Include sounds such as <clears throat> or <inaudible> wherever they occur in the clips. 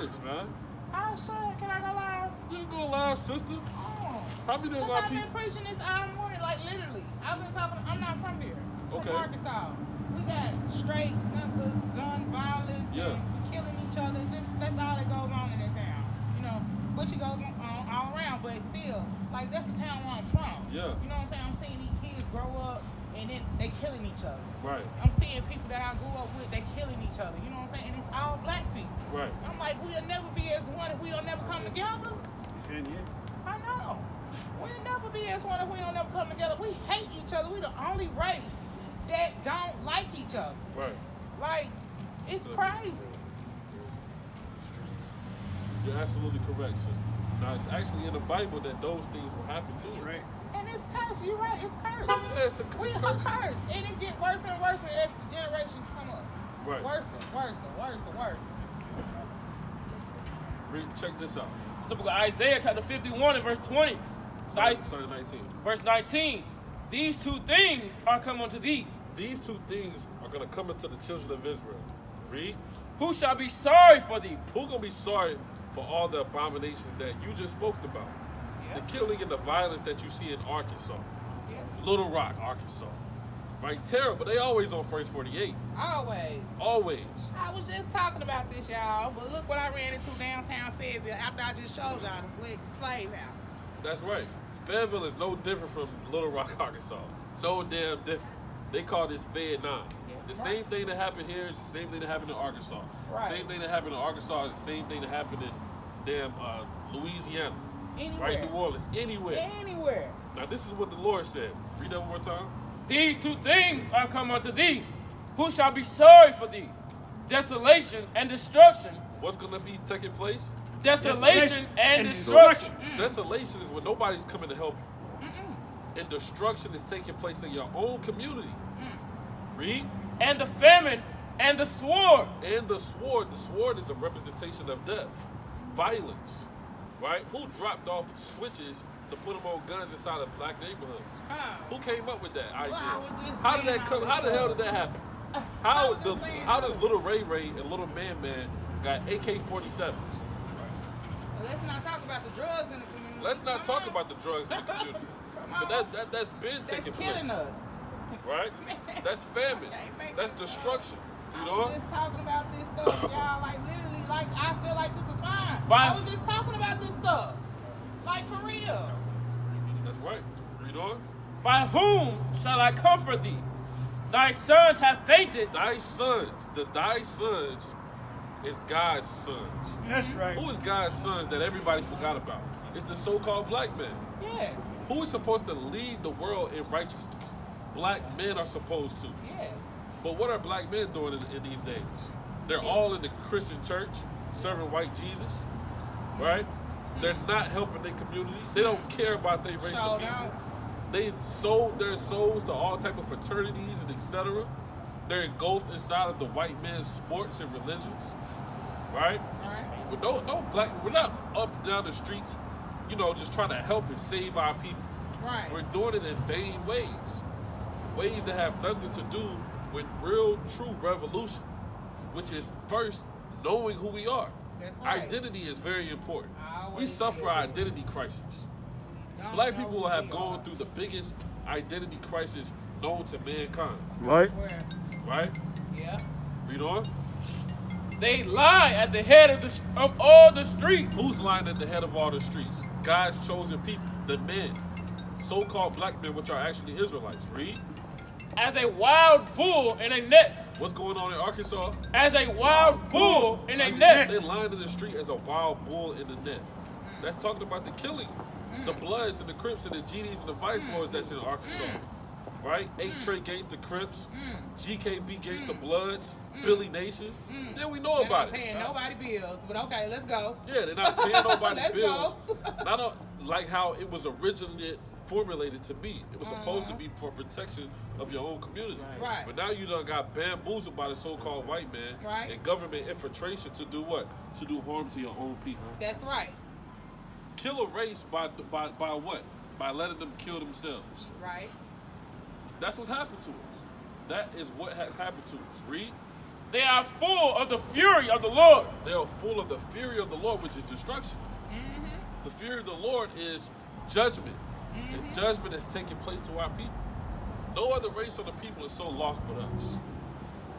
minutes, man. Oh shit, can I go live? You can go live, sister. Oh. Probably there's a Cause lot I've been people. preaching this all morning, like literally. I've been talking. I'm not from here. I'm Okay. From Arkansas. We got straight nothing, gun violence. Yeah. Killing each other. This, that's all that goes on in the town. You know, which goes on all around, but still, like that's the town where I'm from. Yeah. You know what I'm saying? I'm seeing these kids grow up and then they killing each other. Right, I'm seeing people that I grew up with, they killing each other. You know what I'm saying? And it's all black people. right. I'm like, we'll never be as one if we don't never come together. He's in here. I know. We'll never be as one if we don't never come together. We hate each other. We the only race that don't like each other. Right. Like, it's crazy. You're absolutely correct, sister. Now, it's actually in the Bible that those things will happen too. That's right. And it's cursed. You're right. It's cursed. Yeah, it's a We it's are cursed. cursed. And it get worse and worse as the generations come up. Right. Worse and worse and worse and worse. Read, check this out. It's the book Isaiah, chapter 51, and verse 20. Sorry, Sorry, sorry 19. verse 19. These two things are come unto thee. These two things are going to come into the children of Israel. Read. Who shall be sorry for thee? Who going to be sorry for all the abominations that you just spoke about? The killing and the violence that you see in Arkansas. Little Rock, Arkansas. Right? Terrible. They always on first 48. Always. Always. I was just talking about this, y'all, but look what I ran into downtown Fayetteville after I just showed y'all the slave, slave house. That's right. Fayetteville is no different from Little Rock, <laughs> Arkansas. No damn different. They call this Fed 9. The right. same thing that happened here is the same thing that happened in Arkansas. Right. Same thing that happened in Arkansas is the same thing that happened in damn uh, Louisiana. Anywhere. Right? New Orleans. Anywhere. Anywhere. Now this is what the Lord said. Read that one more time. These two things are come unto thee. Who shall be sorry for thee? Desolation and destruction. What's gonna be taking place? Desolation and and destruction. Desolation is when nobody's coming to help you. And destruction is taking place in your own community. Mm. Read. And the famine and the sword. And the sword, the sword is a representation of death, violence, right? Who dropped off switches to put them on guns inside of black neighborhoods? Huh. Who came up with that idea? Just how did that come? How the hell did that happen? <laughs> How the how does little Ray Ray and little Man Man got AK-47s? Let's not talk about the drugs in the community. Let's not talk about the drugs in the <laughs> community. 'Cause that, that, that's been That's taking killing place, us. right? <laughs> That's famine. That's destruction. You I was just talking about this stuff, y'all. Like literally, like I feel like this is fine. Why- I was just talking about this stuff, like for real. That's right. Read on. By whom shall I comfort thee? Thy sons have fainted. Thy sons, the thy sons is God's sons. That's right. Who is God's sons that everybody forgot about? It's the so-called black men. Yeah, Who is supposed to lead the world in righteousness? Black men are supposed to. yeah. But what are black men doing in, in these days? They're all in the Christian church, serving white Jesus, right? Mm-hmm. They're not helping their community. They don't care about their racial people. out. They sold their souls to all type of fraternities and etc. They're engulfed inside of the white man's sports and religions, right? All right. No, no black. We're not up and down the streets, you know, just trying to help and save our people. Right. We're doing it in vain ways, ways that have nothing to do with real, true revolution, which is first knowing who we are. Right. Identity is very important. We suffer identity crisis. Don't Black people have gone are. through the biggest identity crisis known to mankind. Right. Right? Yeah. Read on. They lie at the head of, the, of all the streets. Who's lying at the head of all the streets? God's chosen people, the men, so-called black men, which are actually Israelites. Read. As a wild bull in a net. What's going on in Arkansas? As a wild bull in a net. They lying in the street as a wild bull in the net. That's talking about the killing, the Bloods and the Crips and the GDs and the Vice mm. Lords that's in Arkansas. Mm. Right? Eight mm. Trey Gates, the Crips, GKB Gates, the Bloods, Billy Nation. Yeah, we know They're about not it. paying nobody bills, but okay, let's go. Yeah, they're not paying nobody <laughs> Let's bills. go. <laughs> Not on, like how it was originally formulated to be. It was supposed to Uh-huh. be for protection of your own community. Right. But now you done got bamboozled by the so-called white man Right. and government infiltration to do what? To do harm to your own people. That's right. Kill a race by by by what? By letting them kill themselves. Right. That's what's happened to us. That is what has happened to us. Read. They are full of the fury of the Lord. They are full of the fury of the Lord, which is destruction. The fury of the Lord is judgment. Mm-hmm. And judgment is taking place to our people. No other race of the people is so lost but us.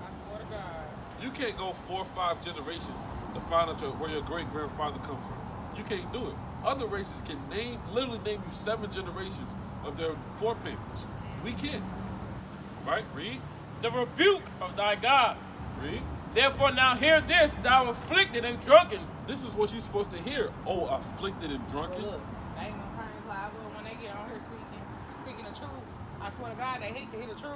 I swear to God. You can't go four or five generations to find out your, where your great grandfather come from. You can't do it. Other races can name, literally name you seven generations of their foreparents. We can't. Right? Read. The rebuke of thy God. Read. Therefore now hear this, thou afflicted and drunken. This is what you're supposed to hear. Oh, afflicted and drunken. Oh, look, they ain't gonna turn live up when they get on here speaking, speaking the truth. I swear to God, they hate to hear the truth.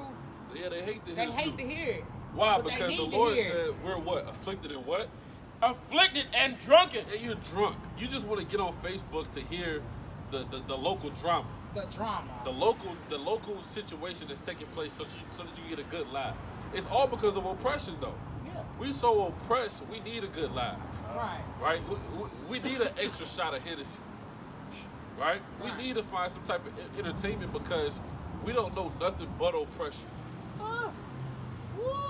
Yeah, they hate to hear They the hate truth. to hear it. Why? But Because the Lord said we're what? Afflicted and what? Afflicted and drunken. And you're drunk. You just want to get on Facebook to hear the, the, the local drama. the drama. The local the local situation that's taking place so, you, so that you get a good laugh. It's all because of oppression though. yeah, We so oppressed, we need a good laugh. right. Right? We, we, we need an extra shot of Hennessy. Right? We need to find some type of entertainment because we don't know nothing but oppression. Ah.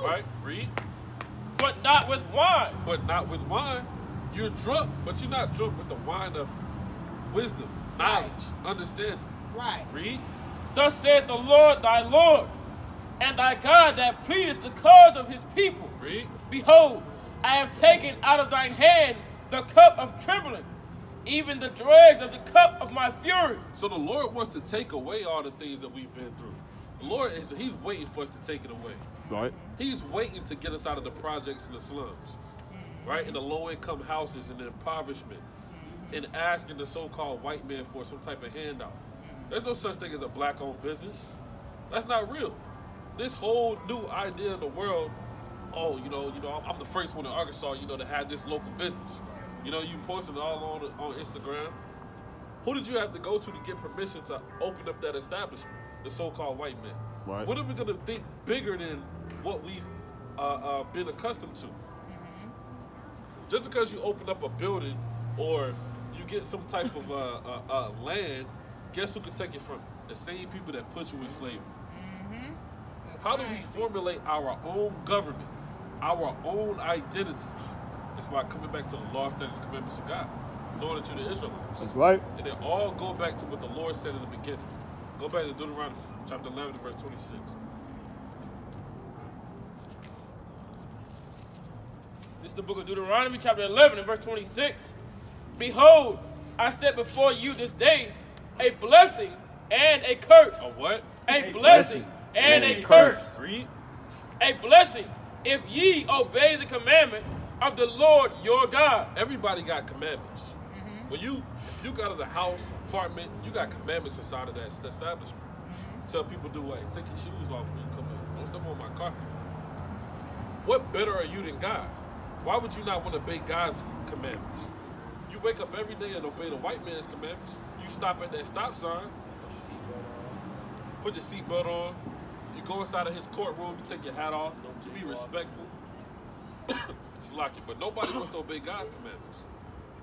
Right? Read. but not with wine. but not with wine. You're drunk, but you're not drunk with the wine of wisdom, knowledge, understanding. Right. Read. Thus saith the Lord thy Lord, and thy God that pleadeth the cause of his people. Read. Behold, I have taken out of thine hand the cup of trembling, even the dregs of the cup of my fury. So the Lord wants to take away all the things that we've been through. The Lord is He's waiting for us to take it away. Right. He's waiting to get us out of the projects and the slums, right? In the low income houses and the impoverishment, mm-hmm. and asking the so called white man for some type of handout. Mm-hmm. There's no such thing as a black owned business. That's not real. This whole new idea in the world, oh, you know, you know, I'm the first one in Arkansas, you know, to have this local business. You know, you posted it all on on Instagram. Who did you have to go to to get permission to open up that establishment? The so-called white man. Right. When are we gonna think bigger than what we've uh, uh, been accustomed to? Just because you open up a building or you get some type of uh, uh, uh, land, guess who can take it from? The same people that put you in slavery. That's How do we formulate our own government, our own identity? It's by coming back to the law, statutes, commandments of God, Lord that you're the Israelites. That's right. And they all go back to what the Lord said in the beginning. Go back to Deuteronomy chapter 11, verse 26. This is the book of Deuteronomy, chapter 11, and verse 26. Behold, I set before you this day a blessing and a curse. A what? A blessing and a curse. Read. A blessing if ye obey the commandments of the Lord your God. Everybody got commandments. Mm-hmm. When you if you got in the house, apartment, you got commandments inside of that st- establishment. Mm-hmm. Tell people do what? Take your shoes off when you come in. Don't step on my carpet. What better are you than God? Why would you not want to obey God's commandments? You wake up every day and obey the white man's commandments. You stop at that stop sign, put your seatbelt on. You go inside of his courtroom, you take your hat off, you be respectful. <coughs> <coughs> it's lucky, but nobody wants to obey God's commandments.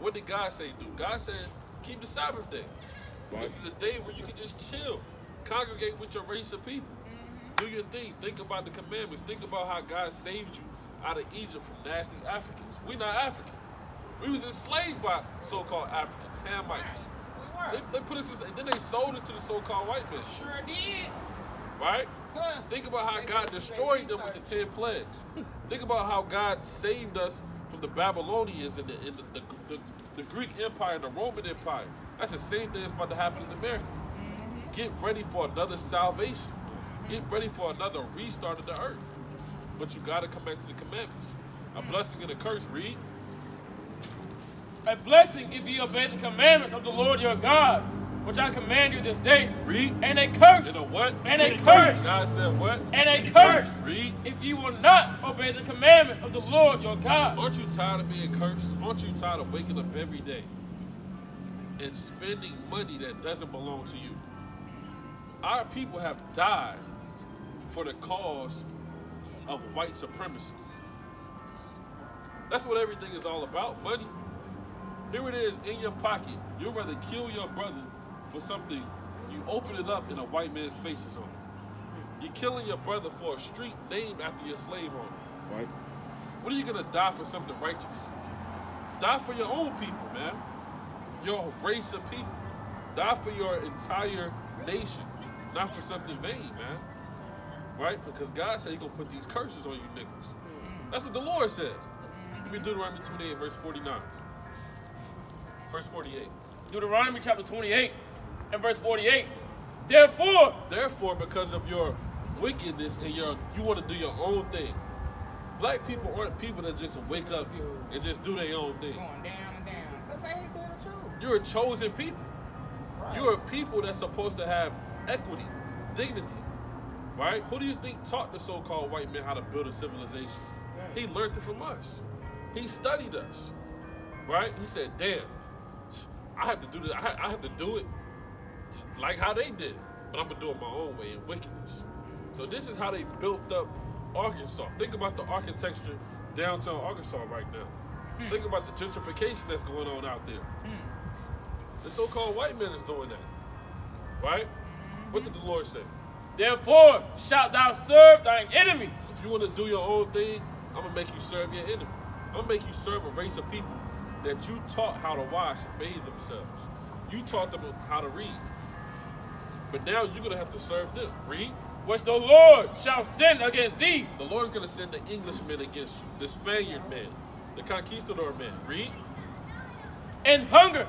What did God say do? God said, keep the Sabbath day. This is a day where you can just chill, congregate with your race of people. Mm-hmm. Do your thing. Think about the commandments. Think about how God saved you out of Egypt from nasty Africans. We not African. We was enslaved by so-called Africans, Hamites. We They, were. they put us in, then they sold us to the so-called white man, Sure did. right? Huh. Think about how They God destroyed them with the ten plagues. <laughs> Think about how God saved us from the Babylonians and the, and the, the, the, the Greek Empire and the Roman Empire. That's the same thing that's about to happen in America. Get ready for another salvation. Get ready for another restart of the earth. But you got to come back to the commandments. A blessing and a curse, read. A blessing if ye obey the commandments of the Lord your God, which I command you this day. Read. And a curse. And a what? And a curse. God said what? And a curse. Read. If you will not obey the commandments of the Lord your God. Aren't you tired of being cursed? Aren't you tired of waking up every day and spending money that doesn't belong to you? Our people have died for the cause of white supremacy. That's what everything is all about money. Here it is in your pocket. You'd rather kill your brother for something. You open it up and a white man's face is on it. You're killing your brother for a street named after your slave owner. Right. When are you gonna die for something righteous? Die for your own people, man. Your race of people. Die for your entire nation, not for something vain, man. Right? Because God said He gonna put these curses on you niggas. That's what the Lord said. Give me Deuteronomy 28, verse 49. Verse 48. Deuteronomy chapter 28 and verse 48. Therefore, Therefore, because of your wickedness and your you want to do your own thing. Black people aren't people that just wake up and just do their own thing. Going down and down. Because they ain't the truth. You're a chosen people. Right. You're a people that's supposed to have equity, dignity, right? Who do you think taught the so-called white man how to build a civilization? He learned it from us. He studied us, right? He said, "Damn, I have to do this. I have to do it like how they did, but I'm gonna do it my own way in wickedness." So this is how they built up Arkansas. Think about the architecture downtown Arkansas right now. Hmm. Think about the gentrification that's going on out there. Hmm. The so-called white man is doing that. Right? What did mm-hmm. the Lord say? therefore shalt thou serve thine enemies. If you want to do your own thing, I'm gonna make you serve your enemy. I'm gonna make you serve a race of people that you taught how to wash and bathe themselves. You taught them how to read. But now you're gonna have to serve them. Read. which the Lord shall send against thee, The Lord's gonna send the Englishman against you, the Spaniard man, the conquistador man. Read. And hunger,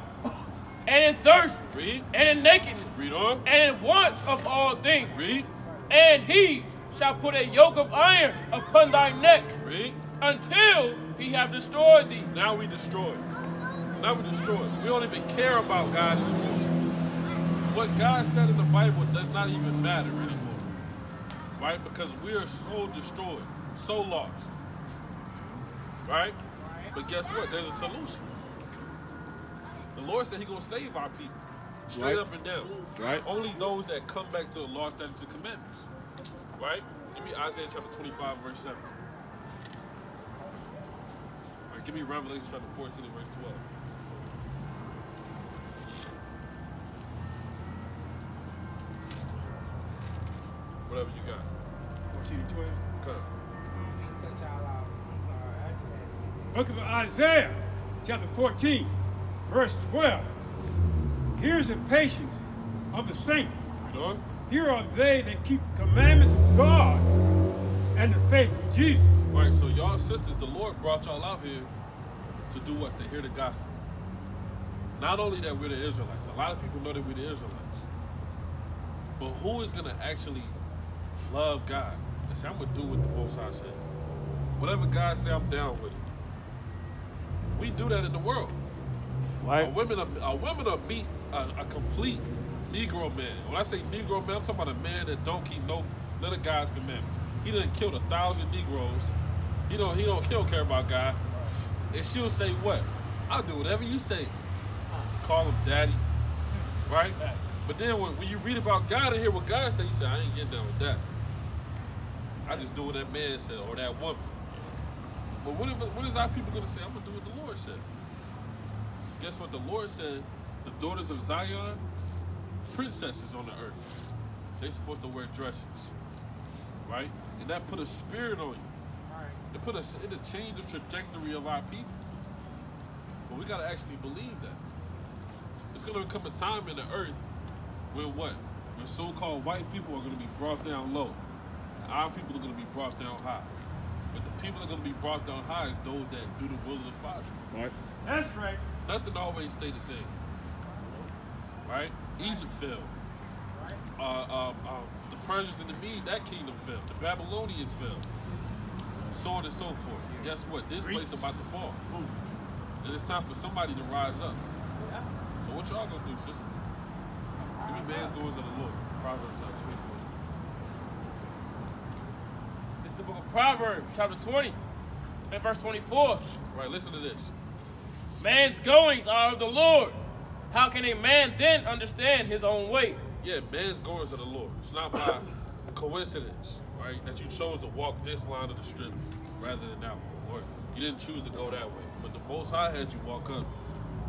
and in thirst, Read. and in nakedness, Read on. and in want of all things. Read. And he shall put a yoke of iron upon thy neck Read. until he have destroyed thee. Now we destroyed. Now we destroyed. We don't even care about God anymore. What God said in the Bible does not even matter anymore. Right? Because we are so destroyed, so lost. Right? But guess what? There's a solution. The Lord said He gonna save our people. Straight Right. up and down. Right. Only those that come back to the law, statutes, and commandments. Right? Give me Isaiah chapter 25, verse 7. All right, give me Revelation chapter 14 and verse 12. 14 and 12. Cut y'all off. I'm sorry. I just had to Book of Isaiah, chapter 14, verse 12. Here's the patience of the saints. Here are they that keep the commandments of God and the faith of Jesus. Right, so y'all sisters, the Lord brought y'all out here to do what? To hear the gospel. Not only that we're the Israelites, a lot of people know that we're the Israelites. But who is gonna actually love God and say, I'm gonna do what the Most High said. Whatever God say, I'm down with it. We do that in the world. Our women, are, our women are meet a, a complete Negro man. When I say Negro man, I'm talking about a man that don't keep no none of God's commandments. He done killed a thousand Negroes. He don't he don't he don't care about God. And she'll say what? I'll do whatever you say. Call him daddy. Right? But then when, when you read about God and hear what God said, you say, I ain't getting down with that. I just do what that man said or that woman. But what, if, what is our people gonna say? I'm gonna do what the Lord said. Guess what the Lord said? The daughters of Zion, princesses on the earth. They supposed to wear dresses. Right? And that put a spirit on you. Right. It put us it'll change the trajectory of our people. But we gotta actually believe that. It's gonna come a time in the earth when what? When so-called white people are gonna be brought down low. And our people are gonna be brought down high. But the people that are gonna be brought down high is those that do the will of the Father. Right. That's right. Nothing always stay the same. Right? Egypt fell. Right. Uh, um, um, the Persians and the Mede, that kingdom fell. The Babylonians fell. So on and so forth. Guess what? This place is about to fall. And it's time for somebody to rise up. Yeah. So what y'all gonna do, sisters? Give me man's goals of the Lord. Proverbs uh, 24. It's the book of Proverbs, chapter 20, and verse 24. Right, listen to this. Man's goings are of the Lord. How can a man then understand his own way? Yeah, man's goings of the Lord. It's not by <coughs> coincidence, right? That you chose to walk this line of the strip rather than that one. Or you didn't choose to go that way. But the Most High had you walk up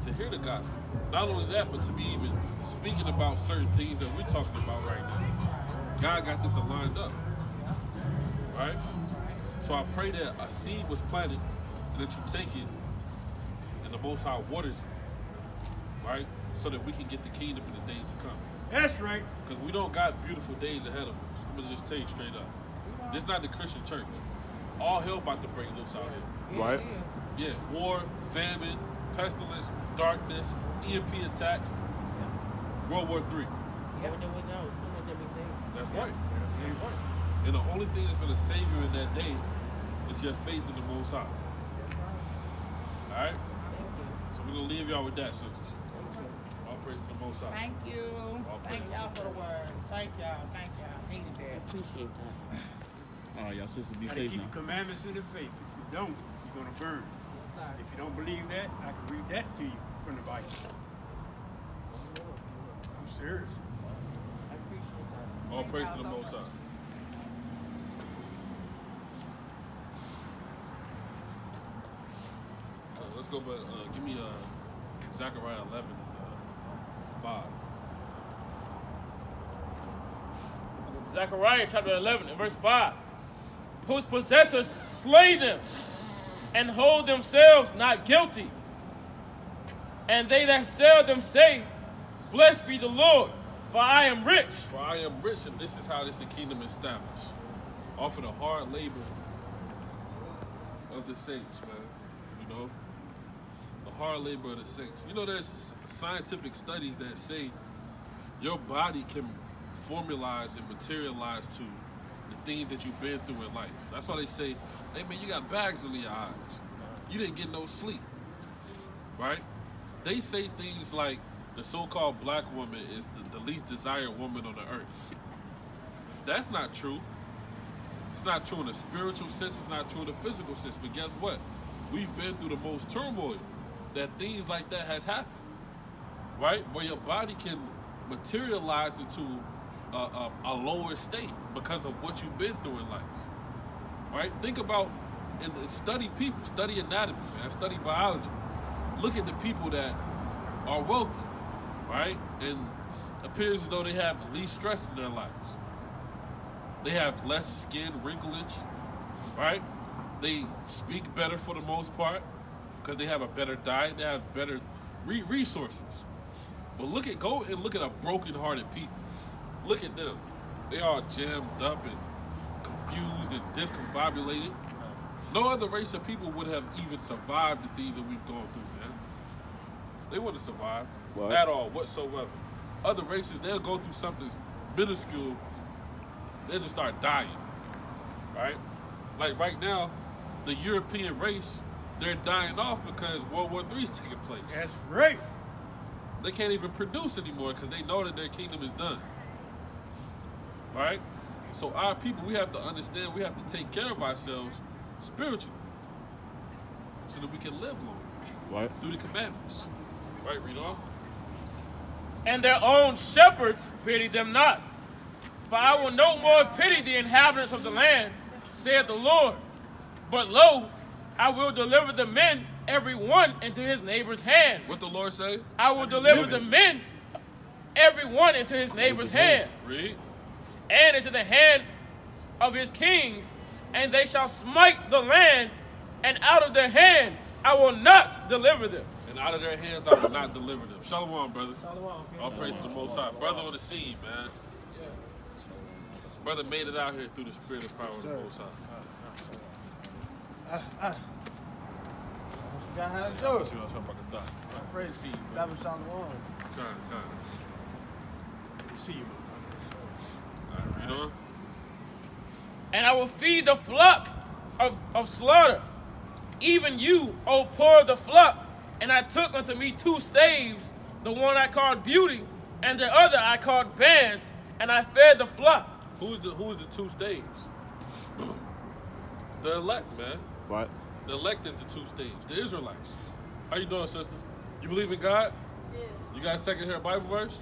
to hear the gospel. Not only that, but to be even speaking about certain things that we're talking about right now. God got this aligned up. Right? So I pray that a seed was planted and that you take it and the Most High waters it, right? So that we can get the kingdom in the days to come. That's right. Because we don't got beautiful days ahead of us. I'm going to just tell you straight up. This not the Christian church. All hell about to break loose out here. Right. yeah. Yeah, war, famine, pestilence, darkness, EMP attacks, World War know, sooner than we. That's Yep. right. And the only thing that's going to save you in that day is your faith in the Most High. All right? So we're going to leave y'all with that, sisters. All praise to the Most High. Thank you. All Thank praise. y'all for the word. Thank y'all. Thank y'all. Needed that. Appreciate that. All right, y'all sisters, be Gotta safe keep now. the commandments in the faith. If you don't, you're gonna burn. Sorry. If you don't believe that, I can read that to you from the Bible. I'm serious. I appreciate that. All Thank praise to the so Most. High. Let's go back. Uh, give me uh, Zechariah 11 and uh, 5. Zechariah chapter 11 and verse 5. Whose possessors slay them and hold themselves not guilty. And they that sell them say, Blessed be the Lord, for I am rich. For I am rich, and this is how this kingdom is established. Off of the hard labor of the saints, man. Hard labor of the saints. You know, there's scientific studies that say your body can formalize and materialize to the things that you've been through in life. That's why they say, hey man, you got bags under your eyes. You didn't get no sleep. Right? They say things like the so-called black woman is the, the least desired woman on the earth. That's not true. It's not true in the spiritual sense, it's not true in the physical sense. But guess what? We've been through the most turmoil that things like that has happened. Right? Where your body can materialize into a, a, a lower state because of what you've been through in life. Right? Think about and study people, study anatomy, man, study biology. Look at the people that are wealthy, right? And appears as though they have least stress in their lives. They have less skin wrinklage, right? They speak better for the most part because they have a better diet. They have better re- resources. But look at go and look at a broken-hearted people. Look at them. They all jammed up and confused and discombobulated. No other race of people would have even survived the things that we've gone through, man. They wouldn't survive What? at all whatsoever. Other races, they'll go through something minuscule, they'll just start dying, right? Like right now, the European race, they're dying off because World War III is taking place. That's right. They can't even produce anymore because they know that their kingdom is done. Right? So our people, we have to understand we have to take care of ourselves spiritually so that we can live long Right? through the commandments. Right, read on. and their own shepherds pity them not. For I will no more pity the inhabitants of the land, saith the Lord. But lo, I will deliver the men, every one into his neighbor's hand. What the Lord say? I will deliver the men, every one into his neighbor's hand, Read. and into the hand of his kings, and they shall smite the land, and out of their hand I will not deliver them. And out of their hands I will not deliver them. Shalom, brother. All praise to the Most High. Brother on the scene, man. Brother made it out here through the spirit of power of the Most High. On. and I will feed the flock of, of slaughter. Even you, O poor the flock. And I took unto me two staves, the one I called beauty, and the other I called bands, and I fed the flock. Who's the Who's the two staves? <clears throat> the elect, man. Right? The elect is the two staves. The Israelites. How you doing, sister? You believe in God? Yes. You got a second here Bible verse?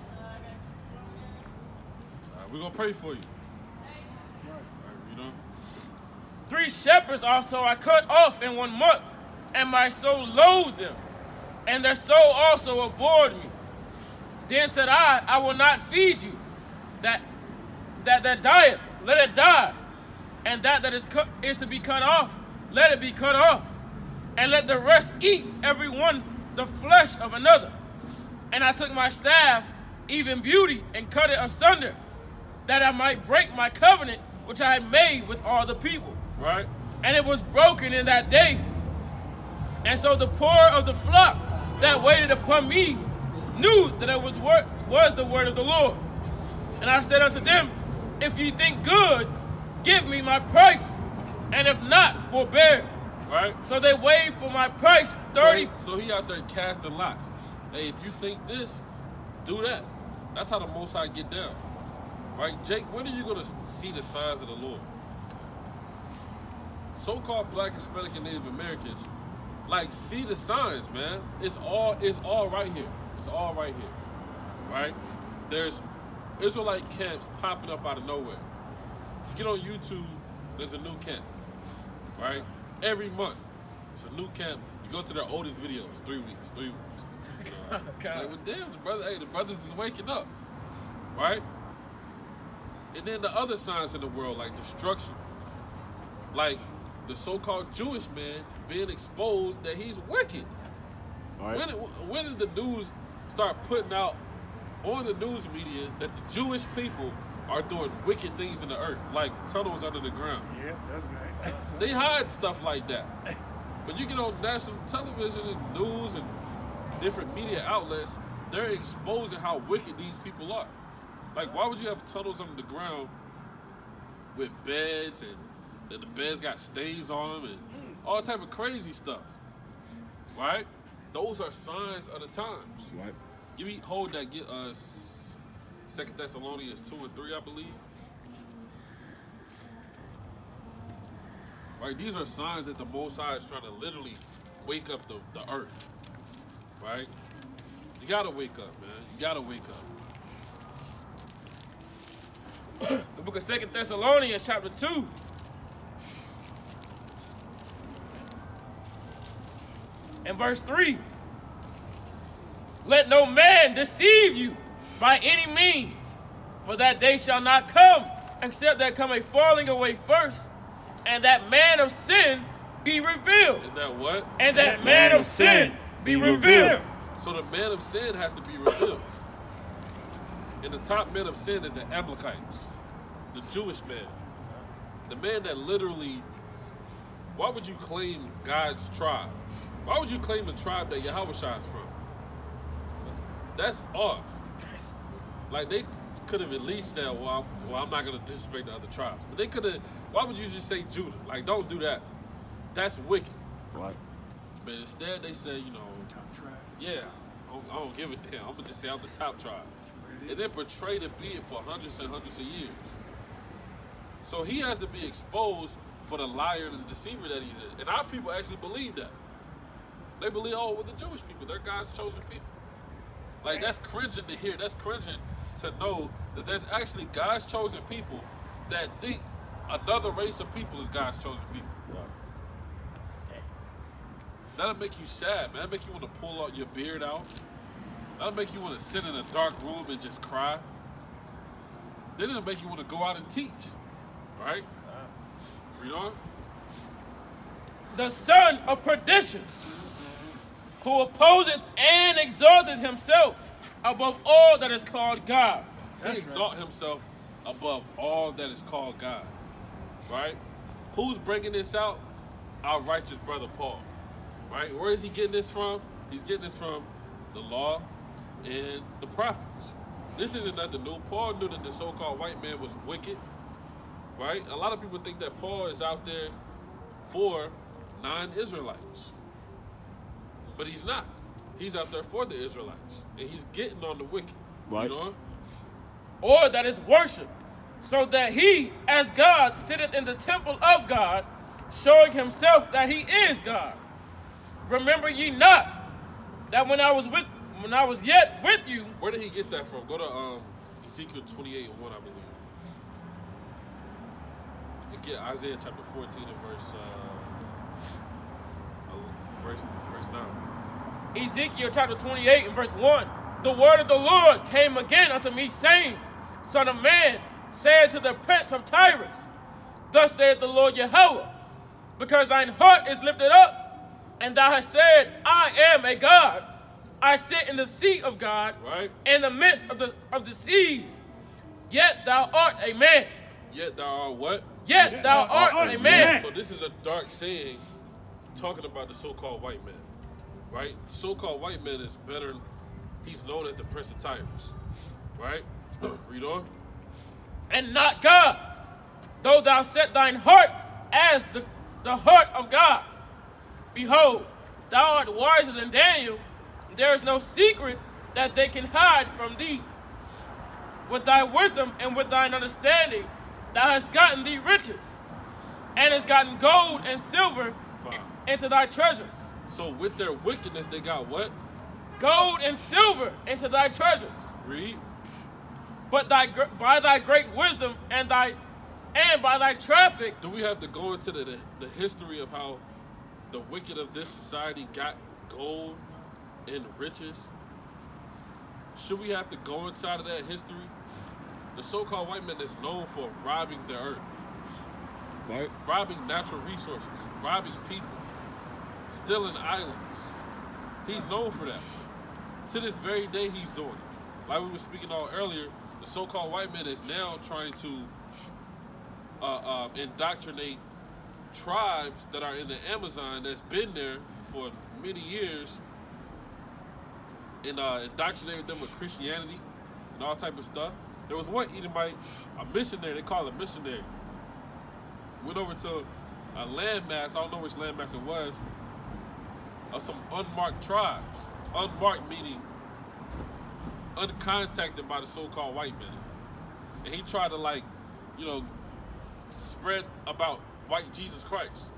All right, we're gonna pray for you. All right, read on. Three shepherds also I cut off in one month, and my soul loathed them, and their soul also abhorred me. Then said I, I will not feed you, that that that dieth, let it die. and that that is cut is to be cut off, let it be cut off, and let the rest eat every one the flesh of another. And I took my staff, even beauty, and cut it asunder, that I might break my covenant which I had made with all the people. Right? And it was broken in that day. And so the poor of the flock that waited upon me knew that it was word, was the word of the Lord. And I said unto them, If ye think good, give me my price, and if not, forbear. Right? So they weighed for my price thirty. So, so he out there casting lots. Hey, if you think this, do that. That's how the Most High get down. Right? Jake, when are you going to see the signs of the Lord? So-called black, Hispanic, and Native Americans, like, see the signs, man. It's all, it's all right here. It's all right here. Right? There's Israelite camps popping up out of nowhere. Get on YouTube, there's a new camp. Right? Every month, it's a new camp. You go to their oldest videos, three weeks, three weeks. <laughs> Like, well, damn, the brother, hey, the brothers is waking up, right? And then the other signs in the world, like destruction, like the so-called Jewish man being exposed that he's wicked. Right. When, when did the news start putting out on the news media that the Jewish people are doing wicked things in the earth, like tunnels under the ground? Yeah, that's right. They hide stuff like that. But you get on national television and news and different media outlets, they're exposing how wicked these people are. Like, why would you have tunnels under the ground with beds and that the beds got stains on them and all type of crazy stuff? Right? Those are signs of the times. Right. Give me hold that. Get uh, us Second Thessalonians two and three, I believe. Right, these are signs that the Most High is trying to literally wake up the, the earth. Right, you gotta wake up, man. You gotta wake up. <coughs> The book of Second Thessalonians, chapter 2. And verse 3. Let no man deceive you by any means, for that day shall not come, except there come a falling away first, and that man of sin be revealed. And that what? And that man of sin be revealed. So the man of sin has to be revealed. And the top man of sin is the Amalekites, the Jewish man. The man that literally, why would you claim God's tribe? Why would you claim the tribe that Yahweh shines from? That's off. Like they could have at least said, well, I'm, well, I'm not going to disrespect the other tribes. But they could have, why would you just say Judah? Like, don't do that. That's wicked. Right. But instead, they say, you know, yeah, I don't, I don't give a damn. I'm gonna just say I'm the top tribe, and then portray to be it for hundreds and hundreds of years. So he has to be exposed for the liar and the deceiver that he is. And our people actually believe that. They believe, oh, well, the Jewish people, they're God's chosen people. Like that's cringing to hear. That's cringing to know that there's actually God's chosen people that think another race of people is God's chosen people. That'll make you sad, man. That'll make you want to pull out your beard out. That'll make you want to sit in a dark room and just cry. Then it'll make you want to go out and teach. Right? Read on. the son of perdition, who opposeth and exalteth himself above all that is called God. He exalt himself above all that is called God. Right? Who's bringing this out? Our righteous brother Paul. Right? Where is he getting this from? He's getting this from the law and the prophets. This isn't nothing new. Paul knew that the so-called white man was wicked. Right? A lot of people think that Paul is out there for non-Israelites. But he's not. He's out there for the Israelites. And he's getting on the wicked. Right. You know? or that is worship, so that he, as God, sitteth in the temple of God, showing himself that he is God. Remember ye not that when I was with when I was yet with you, Where did he get that from? Go to um, Ezekiel 28 and 1, I believe. Get Isaiah chapter 14 and verse, uh, verse, verse 9. Ezekiel chapter 28 and verse 1, the word of the Lord came again unto me, saying, Son of man, say to the prince of Tyrus, Thus saith the Lord Yahweh, because thine heart is lifted up, and thou hast said, I am a God. I sit in the seat of God, Right. in the midst of the of the seas. Yet thou art a man. Yet thou art what? Yet thou art a man. So this is a dark saying talking about the so-called white man, right? The so-called white man is better. He's known as the Prince of Tyrants, right? <clears throat> Read on. And not God. Though thou set thine heart as the, the heart of God. Behold, thou art wiser than Daniel. There is no secret that they can hide from thee. With thy wisdom and with thine understanding, thou hast gotten thee riches, and hast gotten gold and silver Fine. into thy treasures. So with their wickedness, they got what? Gold and silver into thy treasures. Read. But thy gr- by thy great wisdom and thy and by thy traffic Do we have to go into the, the, the history of how the wicked of this society got gold and riches? Should we have to go inside of that history? The so-called white man is known for robbing the earth, Right. robbing natural resources, robbing people, stealing islands. He's known for that. To this very day, he's doing it. Like we were speaking on earlier, the so-called white man is now trying to uh, uh, indoctrinate tribes that are in the Amazon that's been there for many years and uh, indoctrinated them with Christianity and all type of stuff. There was one Edomite, a missionary, they call it missionary, went over to a landmass, I don't know which landmass it was, of some unmarked tribes. Unmarked meaning uncontacted by the so-called white man. And he tried to like, you know, spread about white Jesus Christ.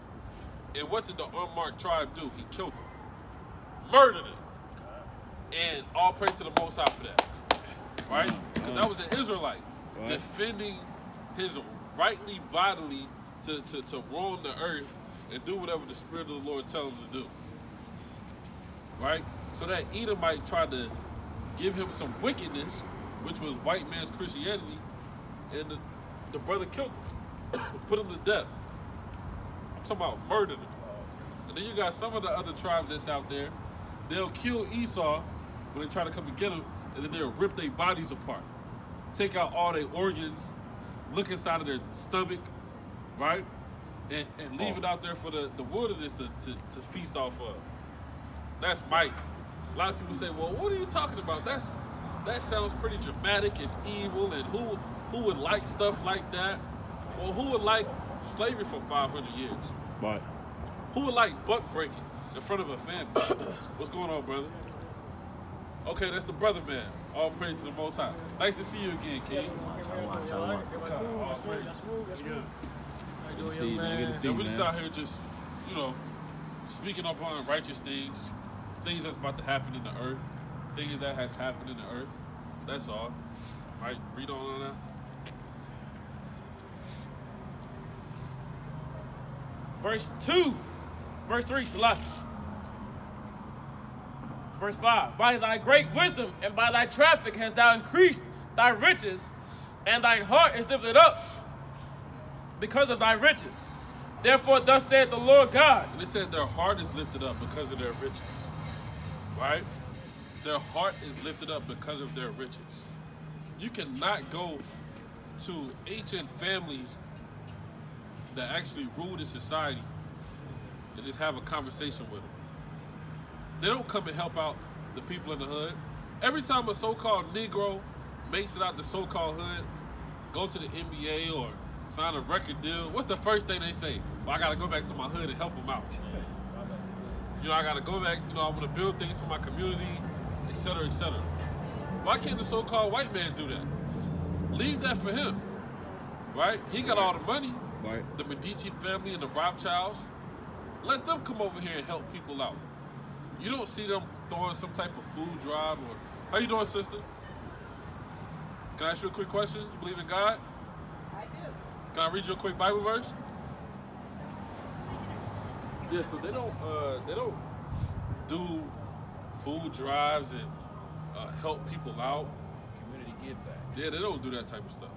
And what did the unmarked tribe do? He killed them, murdered them, and all praise to the Most High for that, right? Mm-hmm. Because that was an Israelite Right. defending his rightly bodily to, to, to roam the earth and do whatever the Spirit of the Lord tell him to do, right? So that Edomite tried to give him some wickedness, which was white man's Christianity, and the, the brother killed him, <coughs> put him to death. I'm talking about murdered him. And then you got some of the other tribes that's out there. They'll kill Esau when they try to come and get him, and then they'll rip their bodies apart, take out all their organs, look inside of their stomach, right, and, and leave oh. it out there for the, the wilderness to, to, to feast off of. That's Mike. A lot of people say, "Well, what are you talking about? That's that sounds pretty dramatic and evil. And who who would like stuff like that? Well, who would like slavery for 500 years? Right. Who would like buck breaking in front of a family? <coughs> What's going on, brother? Okay, that's the brother man. All praise to the Most High. Nice to see you again, King. All praise. Good to see you, man. Good to see Yeah, we just out here just, you know, speaking upon righteous things, things that's about to happen in the earth, things that has happened in the earth. That's all. Right? Read on on that. Verse 2, verse 3, Salaki. Verse 5 By thy great wisdom and by thy traffic hast thou increased thy riches, and thy heart is lifted up because of thy riches. Therefore, thus saith the Lord God And it said their heart is lifted up because of their riches. Right? Their heart is lifted up because of their riches. You cannot go to ancient families that actually ruled in society and just have a conversation with them. They don't come and help out the people in the hood. Every time a so-called Negro makes it out the so-called hood, go to the NBA or sign a record deal, what's the first thing they say? Well, I gotta go back to my hood and help them out. You know, I gotta go back, you know, I'm gonna build things for my community, et cetera, et cetera. Why can't the so-called white man do that? Leave that for him, right? He got all the money, Right. the Medici family and the Rothschilds. Let them come over here and help people out. You don't see them throwing some type of food drive or how you doing, sister? Can I ask you a quick question? You believe in God? I do. Can I read you a quick Bible verse? Yeah, so they don't uh, they don't do food drives and uh, help people out. Community give back. Yeah, they don't do that type of stuff,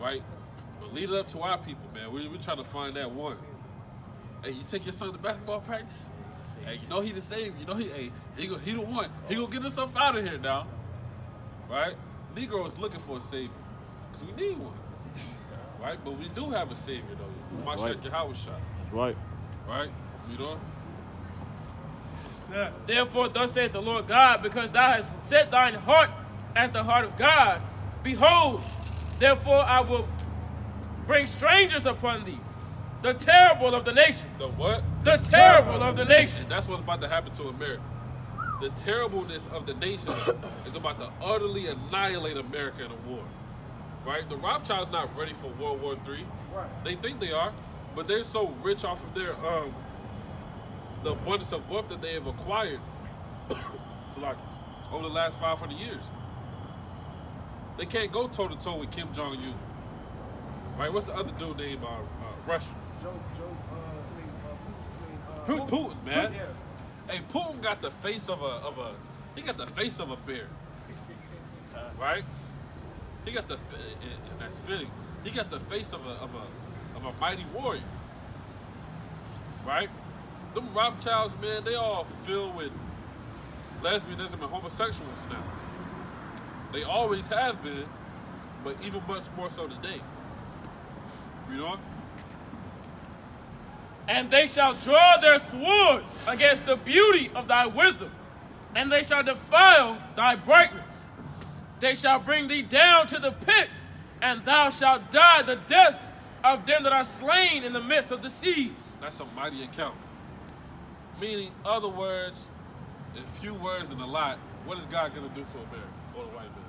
right? But lead it up to our people, man. We we trying to find that one. Hey, you take your son to basketball practice. Hey, you know he the savior. You know he hey he go, he the one. He gonna get us up out of here now, right? Negro is looking for a savior because we need one, <laughs> right? But we do have a savior though. My Right. shot, Yahweh shot, Right. right? You Therefore, thus saith the Lord God, because thou hast set thine heart as the heart of God, behold, therefore I will bring strangers upon thee, the terrible of the nations. The what? The terrible of the nations. And that's what's about to happen to America. The terribleness of the nation <coughs> is about to utterly annihilate America in a war. Right? The Rothschilds not ready for World War III. Right. They think they are, but they're so rich off of their um the abundance of wealth that they have acquired so like over the last 500 years. They can't go toe to toe with Kim Jong Un. Right? What's the other dude named uh, uh, Russia? Joe, Joe, uh, uh, Putin, uh, Putin, Putin, man. Yeah. Hey, Putin got the face of a of a he got the face of a bear, <laughs> right? He got the and and that's fitting. He got the face of a of a of a mighty warrior, right? Them Rothschilds, man, they all filled with lesbianism and homosexuals now. They always have been, but even much more so today. You know? And they shall draw their swords against the beauty of thy wisdom, and they shall defile thy brightness. They shall bring thee down to the pit, and thou shalt die the death of them that are slain in the midst of the seas. That's a mighty account. Meaning, other words, in few words and a lot, what is God going to do to a America or the white man?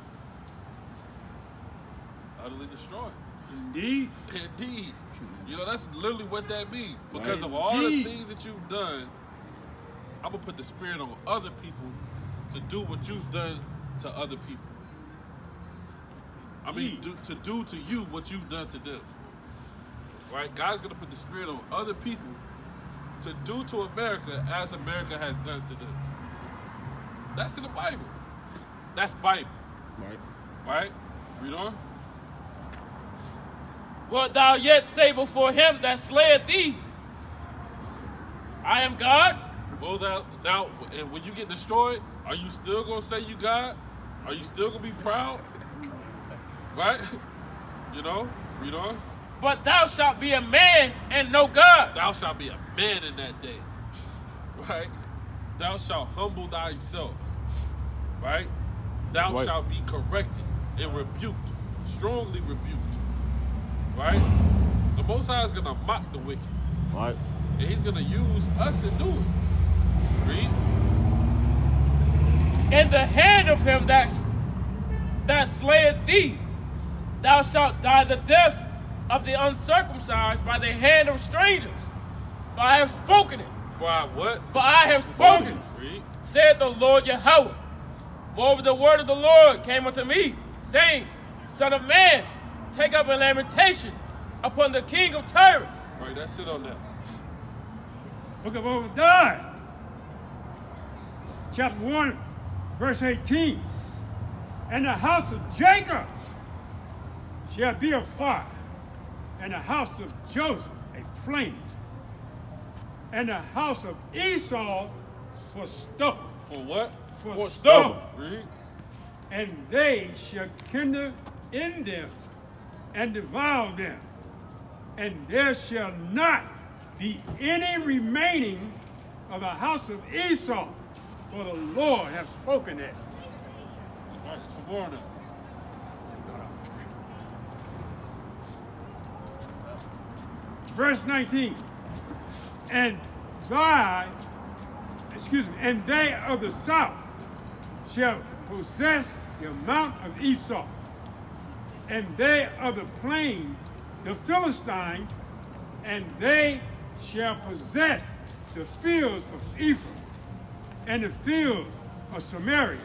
Utterly destroy. Indeed. <laughs> Indeed. You know, that's literally what that means. Because of all the things that you've done, I'm going to put the spirit on other people to do what you've done to other people. I mean, do, to do to you what you've done to them. Right? God's going to put the spirit on other people to do to America as America has done to them. That's in the Bible. That's Bible. Right. Right? Read on. Wilt thou yet say before him that slayeth thee, I am God? Well, now, now, and when you get destroyed, are you still gonna say you God? Are you still gonna be proud? Right? You know, read on. But thou shalt be a man and no God. Thou shalt be a man in that day. <laughs> Right? Thou shalt humble thyself. Right? Thou Right. shalt be corrected and rebuked, strongly rebuked. Right? The Most High is gonna mock the wicked, Right. and He's gonna use us to do it. Read. In the hand of him that, that slayeth thee, thou shalt die the death of the uncircumcised by the hand of strangers. For I have spoken it. For I what? For I have spoken it, Read. said the Lord Yahweh. Moreover, the word of the Lord came unto me, saying, Son of man, take up a lamentation upon the king of Tyrus. Right, that's it on that. Book of Obadiah, chapter 1, verse 18. And the house of Jacob shall be a fire, and the house of Joseph a flame, and the house of Esau for stubble, For what? for, For stubble. Read. and they shall kindle in them and devour them, and there shall not be any remaining of the house of Esau, for the Lord hath spoken it. All right, some more on Verse 19, and thy, excuse me, and they of the south shall possess the mount of Esau, and they of the plain, the Philistines, and they shall possess the fields of Ephraim, and the fields of Samaria,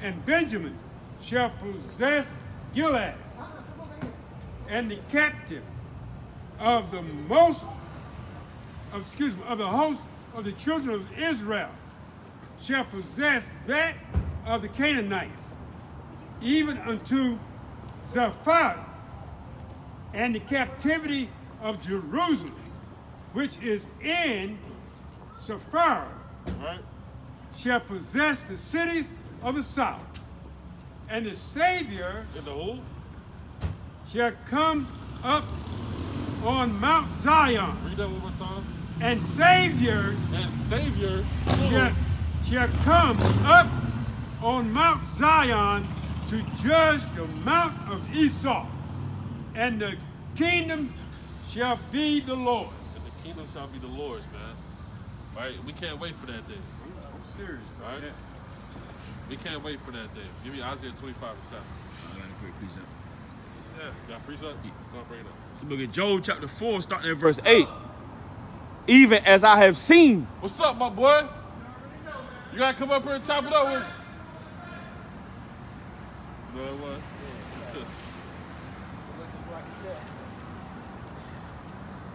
and Benjamin shall possess Gilead, and the captive of the most, of, excuse me, of the host of the children of Israel shall possess that of the Canaanites, even unto Zaphat, and the captivity of Jerusalem, which is in Sephara, Right? shall possess the cities of the south. And the Savior In the who? shall come up on Mount Zion, Read that one more time. and Saviors And saviors. shall, shall come up on Mount Zion to judge the mount of Esau, and the kingdom shall be the Lord. And the kingdom shall be the Lord's, man. Right? We can't wait for that day. I'm serious, Right? man. We can't wait for that day. Give me Isaiah 25 and 7. Yeah. Y'all appreciate it? Go on, bring it up. So look at Job chapter 4, starting at verse 8. Even as I have seen, What's up, my boy? You gotta come up here and top it up with me. You know what it was?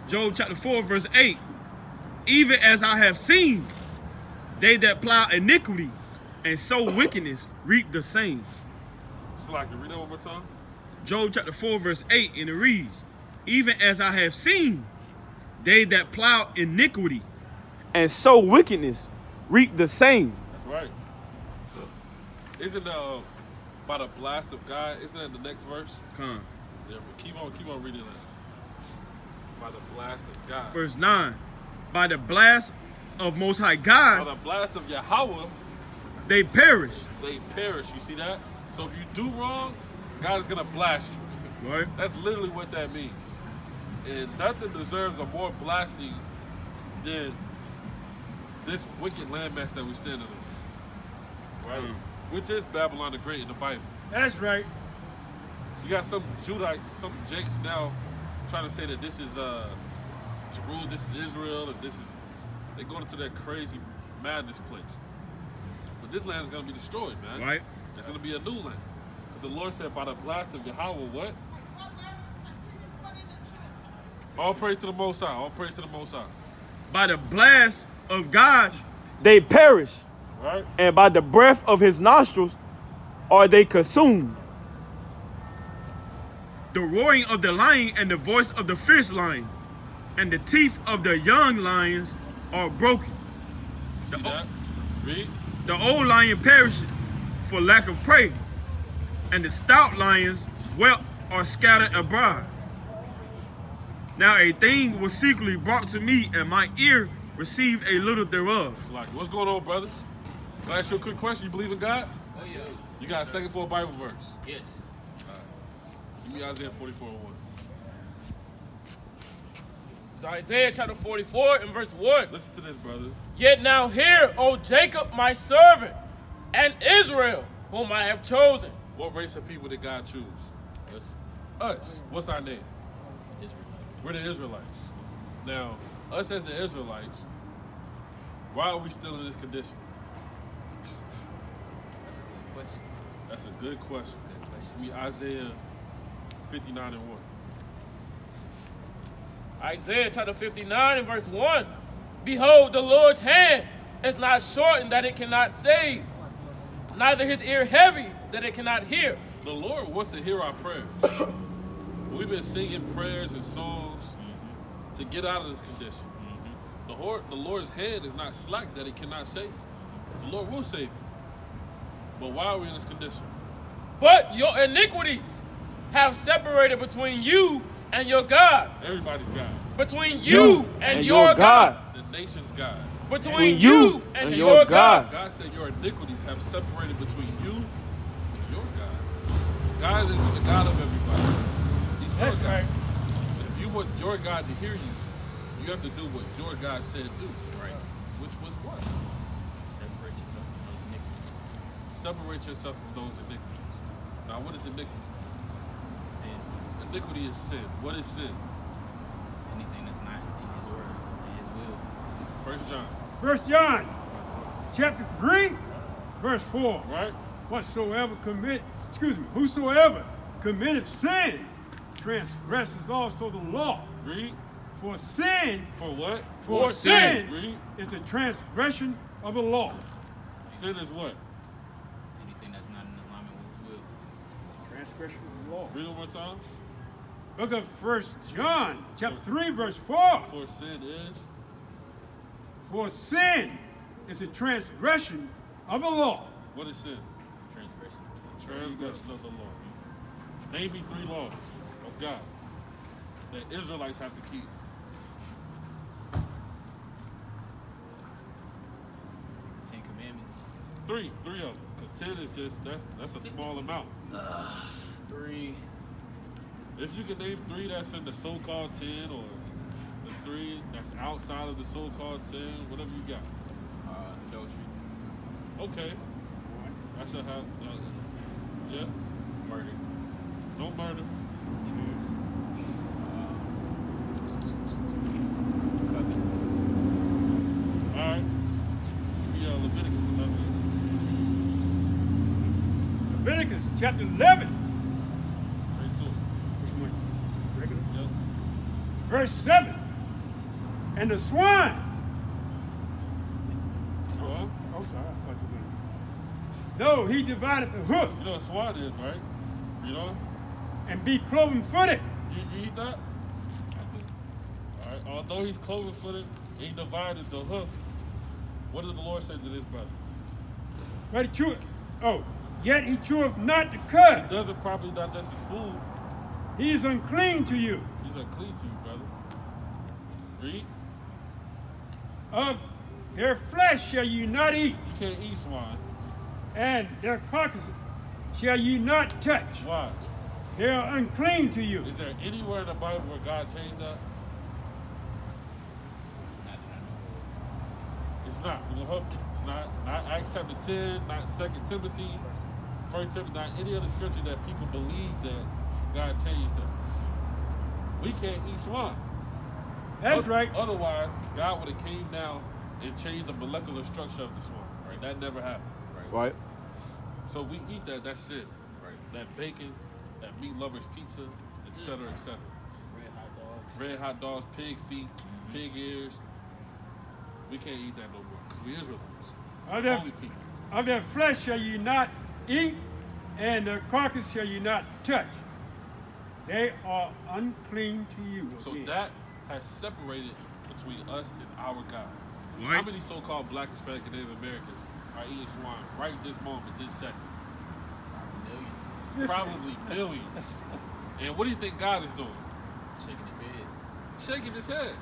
Job chapter 4, verse 8. Even as I have seen, they that plow iniquity and sow wickedness reap the same. Slacker, read that one more time. Job chapter 4, verse 8, and it reads, Even as I have seen, they that plow iniquity and sow wickedness reap the same. That's right. Isn't uh by the blast of God, isn't that the next verse? Come. Yeah, keep on keep on reading that. By the blast of God. Verse 9. By the blast of Most High God. By the blast of Yahweh, they perish. they perish. You see that? So if you do wrong, God is gonna blast you. Right? That's literally what that means. And nothing deserves a more blasting than this wicked landmass that we stand in. Right? Which is Babylon the Great in the Bible. That's right. You got some Judites, some Jakes now trying to say that this is uh Jerusalem, this is Israel, and this is they're going into that crazy madness place. But this land is gonna be destroyed, man. Right. It's gonna be a new land. But the Lord said by the blast of Yahweh, what? All praise to the Most High. All praise to the Most High. By the blast of God, they perish. Right? And by the breath of his nostrils are they consumed. The roaring of the lion and the voice of the fierce lion, and the teeth of the young lions are broken. See The- that? Read. The old lion perished for lack of prey, and the stout lions well are scattered abroad. Now a thing was secretly brought to me, and my ear received a little thereof. Like, what's going on, brothers? Can I ask you a quick question? You believe in God? Oh yeah. You got a second for a Bible verse. Yes. Give me Isaiah 44 1. It's Isaiah chapter 44 and verse 1. Listen to this, brother. Yet now hear, O Jacob, my servant, and Israel, whom I have chosen. What race of people did God choose? Us. Us. What's our name? We're the Israelites. Now, us as the Israelites, why are we still in this condition? That's a good question. That's a good question. Good question. Isaiah 59 and 1. Isaiah chapter 59 and verse 1. Behold, the Lord's hand is not shortened that it cannot save, neither his ear heavy that it cannot hear. The Lord wants to hear our prayers. We've been singing prayers and songs mm-hmm. to get out of this condition. Mm-hmm. The, Lord, the Lord's hand is not slack that He cannot save. The Lord will save you. But why are we in this condition? But your iniquities have separated between you and your God, Everybody's God. between you, and, your God, The nation's God. between you and, your God. God said your iniquities have separated between you and your God. God is the God of everybody. He's your That's God. right. But if you want your God to hear you, you have to do what your God said do. Right. Which was what? Separate yourself from those iniquities. Separate yourself from those iniquities. Now, what is iniquity? Sin. Iniquity is sin. What is sin? Anything that's not in His word, in His will. First John, First John, chapter 3, verse 4. right? Whatsoever commit, excuse me, whosoever committeth sin transgresses also the law. Read. For sin, For what? for, For sin, sin. Read. is the transgression of the law. Sin is what? Anything that's not in alignment with His will. Transgression of the law. Read one more time. Book of First John, chapter 3, verse 4. For sin is For sin is a transgression of the law. what is sin? Transgression. Transgression of the law. Maybe three laws of God that Israelites have to keep. Ten Commandments. Three, three of them. Because ten is just that's that's a small amount. <sighs> Three. If you can name three that's in the so-called ten, or the three that's outside of the so-called ten, whatever you got. Uh, adultery. Okay, that's a how. Uh, yeah, Murder. don't murder. Covenant. All right. Leviticus 11. Leviticus chapter 11, Straight to it. which one? It's regular. Yep. Verse 7. And the swine. On. Oh, sorry. I thought you were Though he divided the hoof You know what swine is, right? You know? And be cloven footed, You, you eat that? All right. Although he's cloven footed, he divided the hoof. What did the Lord say to this brother? but he cheweth. Oh, yet he cheweth not the He cud. doesn't properly digest his food. He is unclean to you. He's unclean to you, brother. Read. Of their flesh shall you not eat, You can't eat swine. and their carcass shall you not touch. Why? They are unclean to you. Is there anywhere in the Bible where God changed that? Not that I know It's not. It's not. Not Acts chapter 10, not Second Timothy, First Timothy, not any other scripture that people believe that God changed them. We can't eat swine. That's Oth- right. Otherwise, God would have came down and changed the molecular structure of the swine. Right? That never happened. Right? Right. So if we eat that, that's it. Right. That bacon, that meat lovers pizza, etc., etc. Red hot dogs. Red hot dogs, pig feet, mm-hmm. pig ears. We can't eat that no more because we Israelites. Of their, of their flesh shall you not eat, and their carcass shall you not touch. They are unclean to you. So again. that has separated between us and our God. How many so-called Black, Hispanic, and Native Americans are eating swine right this moment, this second? Millions. Probably billions. And what do you think God is doing? Shaking his head. Shaking his head.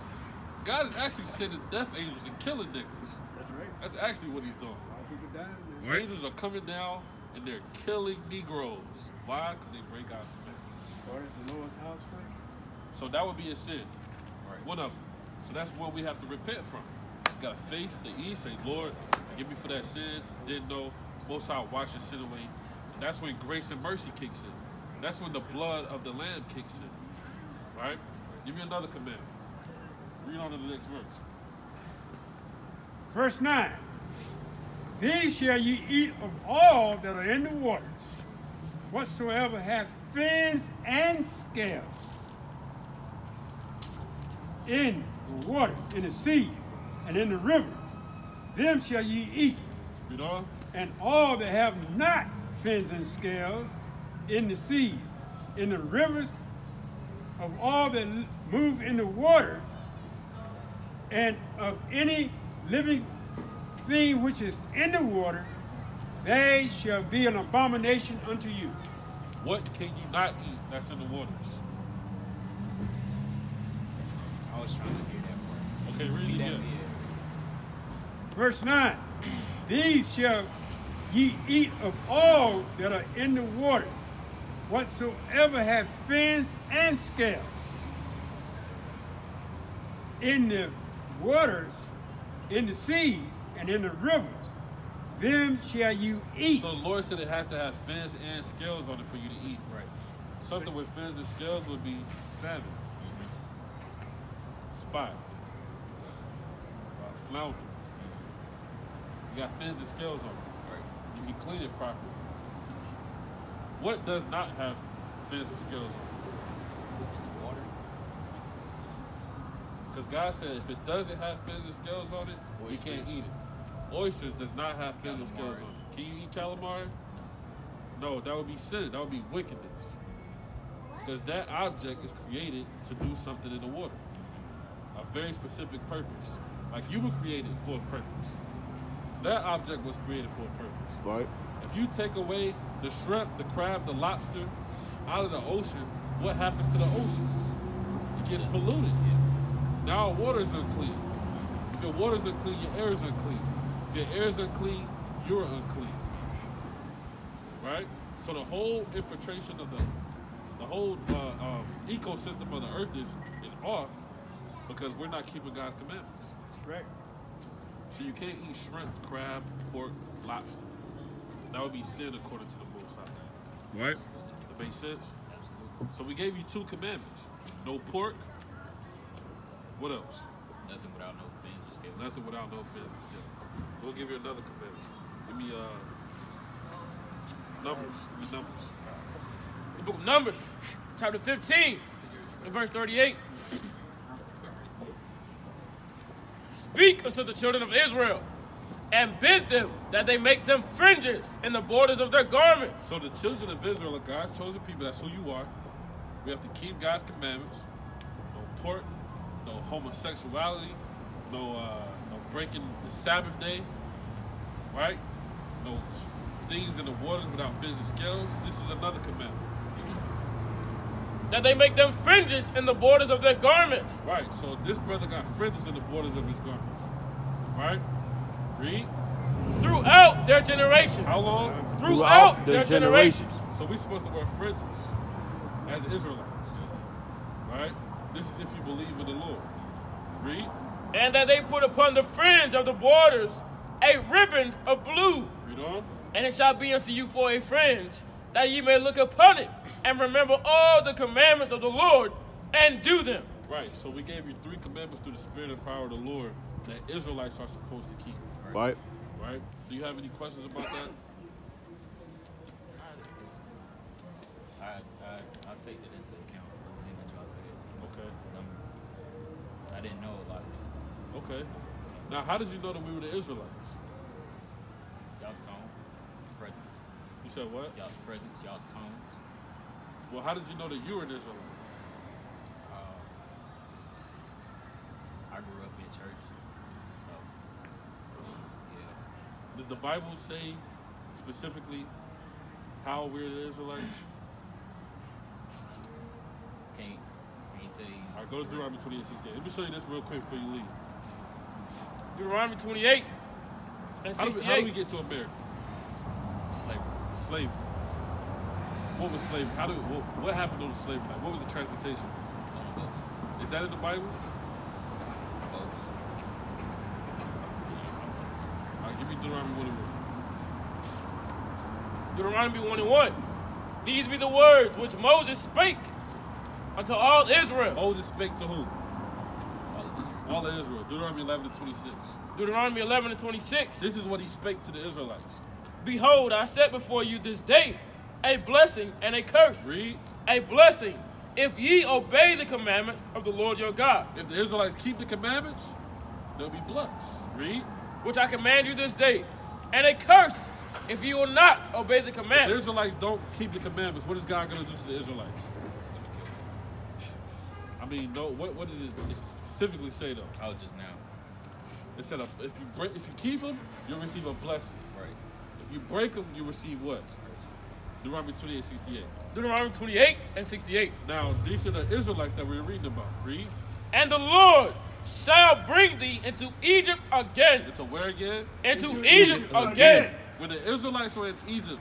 God is actually sending death angels and killing niggas. That's right. That's actually what he's doing. A lot of people dying now. Right. Angels are coming down and they're killing Negroes. Why? Because they break God's commandments. Started at the Lord's house first. So that would be a sin. Right. One of them. So that's what we have to repent from. You gotta face the east, say, Lord, forgive me for that sins. Didn't know. Most High wash your sin away. That's when grace and mercy kicks in. That's when the blood of the Lamb kicks in. Right? Give me another commandment. Read on to the next verse. Verse 9. These shall ye eat of all that are in the waters, whatsoever have fins and scales. In the waters, in the seas, and in the rivers, them shall ye eat. Read on. and all that have not fins and scales in the seas, in the rivers, of all that move in the waters, and of any living thing which is in the waters, they shall be an abomination unto you. What can you not eat that's in the waters? I was trying to hear that part. Okay, read Read it that again. yeah. Verse 9 <clears throat> These shall ye eat of all that are in the waters, whatsoever have fins and scales. In the waters, in the seas, and in the rivers, them shall you eat. So the Lord said it has to have fins and scales on it for you to eat. Right. Something with fins and scales would be salmon, spot, uh, flounder. You got fins and scales on it. You clean it properly. What does not have and scales on it? Water. Because God said if it doesn't have and scales on it, you can't eat it. Oysters does not have and scales on it. Can you eat calamari? No, that would be sin. That would be wickedness. Because that object is created to do something in the water. A very specific purpose. Like you were created for a purpose. That object was created for a purpose. Right. If you take away the shrimp, the crab, the lobster out of the ocean, what happens to the ocean? It gets polluted. Now our water's is unclean. If your water's is unclean, your air is unclean. If your air is unclean, you're unclean. Right? So the whole infiltration of the the whole uh, um, ecosystem of the earth is, is off because we're not keeping God's commandments. That's right. So you can't eat shrimp, crab, pork, lobster. That would be sin according to the Most High. Right. That makes sense? So we gave you two commandments. No pork. What else? Nothing without no fins or scales. Nothing without no fins and scales. We'll give you another commandment. Give me uh numbers. Give me numbers. The book of Numbers, chapter 15, and verse 38. Speak unto the children of Israel, and bid them that they make them fringes in the borders of their garments. So the children of Israel are God's chosen people. That's who you are. We have to keep God's commandments. No pork, no homosexuality, no uh, no breaking the Sabbath day, right? No things in the waters without and scales. This is another commandment, That they make them fringes in the borders of their garments. right? So this brother got fringes in the borders of his garments, right? Read. throughout their generations. How long? Throughout, their, generations. So we're supposed to wear fringes as Israelites, right? This is if you believe in the Lord. Read. And that they put upon the fringe of the borders a ribbon of blue. Read on. And it shall be unto you for a fringe, that ye may look upon it, and remember all the commandments of the Lord, and do them. Right. So we gave you three commandments through the Spirit and power of the Lord that Israelites are supposed to keep. Right. Right? Do you have any questions about that? I, I, I'll take that into account, everything that y'all said. Okay. Um, I didn't know a lot of it. Okay. Now, how did you know that we were the Israelites? Y'all tone, presence. You said what? Y'all's presence, y'all's tones. Well, how did you know that you were an Israelite? Uh, I grew up in church, so yeah. Does the Bible say specifically how we're the Israelites? Can't can't tell you. All right, go to Deuteronomy 28, 68. Let me show you this real quick before you leave. Deuteronomy 28 and How do, we, 68. how do we get to America? Slavery. Slavery. What was slavery? How do what, what happened on the slavery night? What was the transportation? On the boats. Is that in the Bible? Right, give me Deuteronomy 1 and 1. Deuteronomy 1 and 1. These be the words which Moses spake unto all Israel. Moses spake to who? All of Israel. All of Israel. Deuteronomy 11 and 26. Deuteronomy 11 and 26. This is what he spake to the Israelites. Behold, I set before you this day a blessing and a curse. Read. A blessing if ye obey the commandments of the Lord your God, If the Israelites keep the commandments, they'll be blessed. Read. which I command you this day, and a curse if you will not obey the If the commandments. Israelites don't keep the commandments, what is God going to do to the Israelites? I mean, no. What what does it specifically say though? Oh, just now. It said if you break, if you keep them, you'll receive a blessing. Right. If you break them, you receive what? Deuteronomy 28, 68. Deuteronomy 28 and 68. Now, these are the Israelites that we're reading about. Read. And the Lord shall bring thee into Egypt again. Into where again? Into, Into Egypt, Egypt again. again. When the Israelites were in Egypt,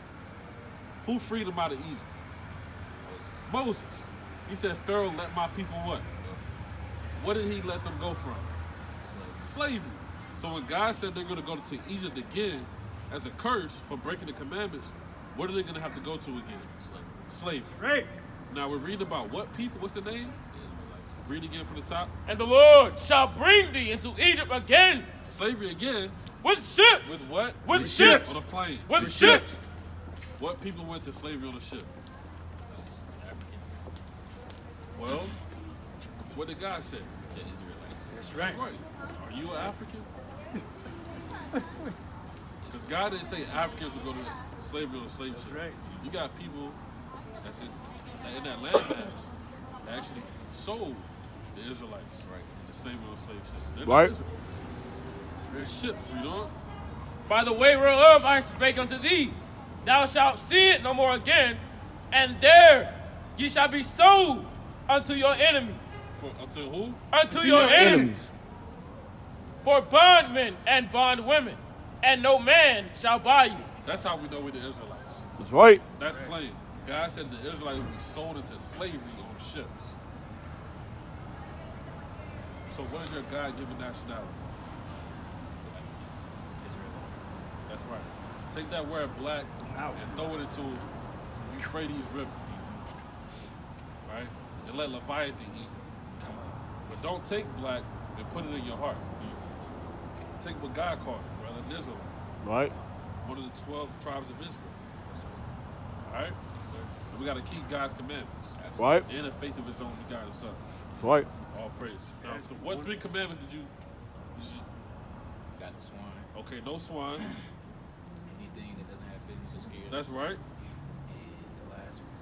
who freed them out of Egypt? Moses. He said, Pharaoh, let my people what? What did he let them go from? Slavery. So when God said they're going to go to Egypt again as a curse for breaking the commandments, what are they going to have to go to again? Slaves. Right. Now we're reading about what people? What's the name? Read again from the top. And the Lord shall bring thee into Egypt again Slavery again. with ships. With what? With With ships. On a plane. With With ships. ships. What people went to slavery on a ship? Well, what did God say? The Israelites. That's right. Right. Are you an African? <laughs> Because God didn't say Africans would go to slavery on a slave That's ship. right. You got people that's in that in that landmass, they actually sold the Israelites Right. to slavery on slave ships. They're Right. not Israel. They're ships, you know? By the way whereof I spake unto thee, thou shalt see it no more again, and there ye shall be sold unto your enemies, For, until who? unto To your, your enemies, enemies. for bondmen and bondwomen, and no man shall buy you. That's how we know we're the Israelites. That's right. That's plain. God said the Israelites would be sold into slavery on ships. So what is your God-given nationality? That's right. Take that word black Out. and throw it into Euphrates River. Right? And let Leviathan eat. Come on. But don't take black and put it in your heart. Take what God called it, than Israel. Right. One of the 12 tribes of Israel. All right? And we got to keep God's commandments. Right. And the faith of his own begotten son. Right. All praise. Now, so what three commandments did you, did you Got the swine. Okay, no swine. Anything that doesn't have fitness or scales. That's right. And the last one.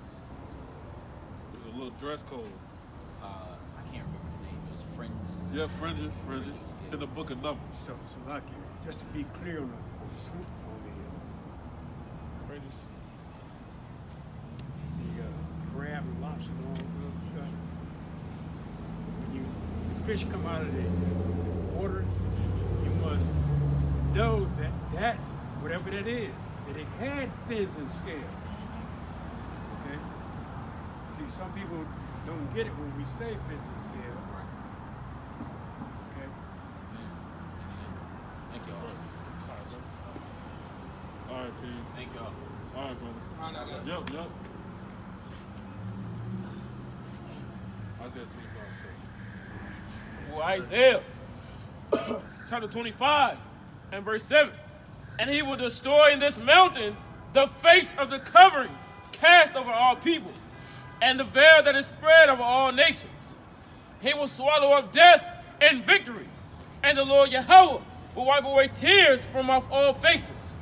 There's a little dress code. Uh, I can't remember the name. It was fringes. Yeah, fringes, fringes. It's in the book of Numbers. So, so like, just to be clear on the, on the, swoop- on the, uh, Fringes. the uh, lobster other stuff. When you the fish come out of the water, you must know that that whatever that is, that it had fins and scales. Okay. See, some people don't get it when we say fins and scales. Okay. Thank y'all. All right, P. Thank y'all. All right, brother. Yep, yep. Isaiah 25, Well, Isaiah chapter 25 and verse 7. And he will destroy in this mountain the face of the covering cast over all people, and the veil that is spread over all nations. He will swallow up death and victory, and the Lord Yahweh will wipe away tears from off all faces.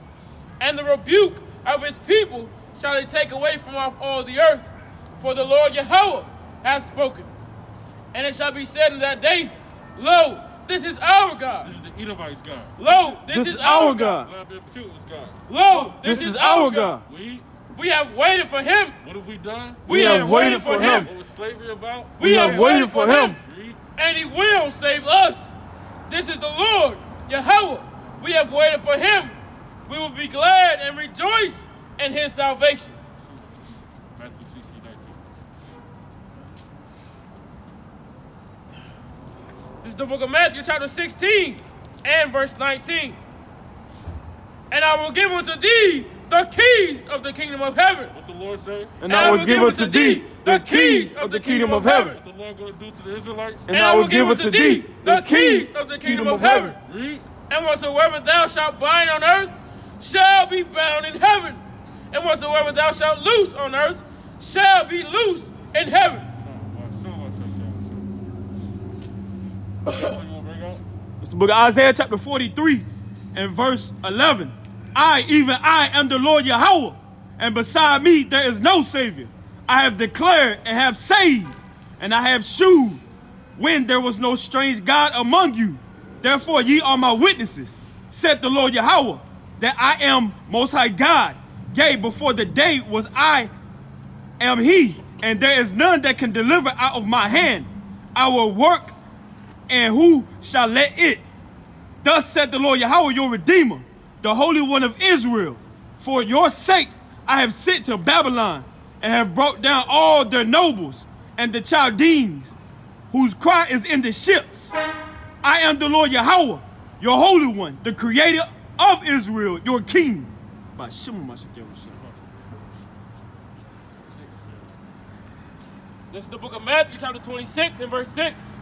And the rebuke of his people shall he take away from off all the earth, for the Lord Yahweh hath spoken. And it shall be said in that day, Lo, this is our God. This is the Edomites' God. Lo, this, is, our God. Glad been Putin's God. Lo, oh, this, is, our God. We, We have waited for him. what have we done? We, have, waited for him. What was slavery about? We have waited for him. Read. And he will save us. This is the Lord, Yahweh. We have waited for him. We will be glad and rejoice in his salvation. Matthew 16, 19. This is the book of Matthew, chapter 16 and verse 19. And I will give unto thee the keys of the kingdom of heaven. What the Lord say? And I will give unto thee the keys of the kingdom of heaven. What the Lord going to do to the Israelites? And I will give unto thee the keys of the kingdom of heaven. Read. And whatsoever thou shalt bind on earth shall be bound in heaven. And whatsoever thou shalt loose on earth shall be loose in heaven. No, watch, show, watch, show, show. What you gonna bring out? It's the book of Isaiah chapter 43 and verse 11. I, even I, am the Lord Yahweh, and beside me there is no Savior. I have declared and have saved, and I have shewed when there was no strange God among you. Therefore ye are my witnesses, said the Lord Yahweh, that I am most high God. Yea, before the day was I am he, and there is none that can deliver out of my hand. I will work, and who shall let it? Thus said the Lord Yahweh, your Redeemer, the Holy One of Israel. For your sake I have sent to Babylon, and have brought down all their nobles and the Chaldeans, whose cry is in the ships. I am the Lord Yahweh, your Holy One, the Creator of Israel, your King. This is the book of Matthew, chapter 26 and verse 6.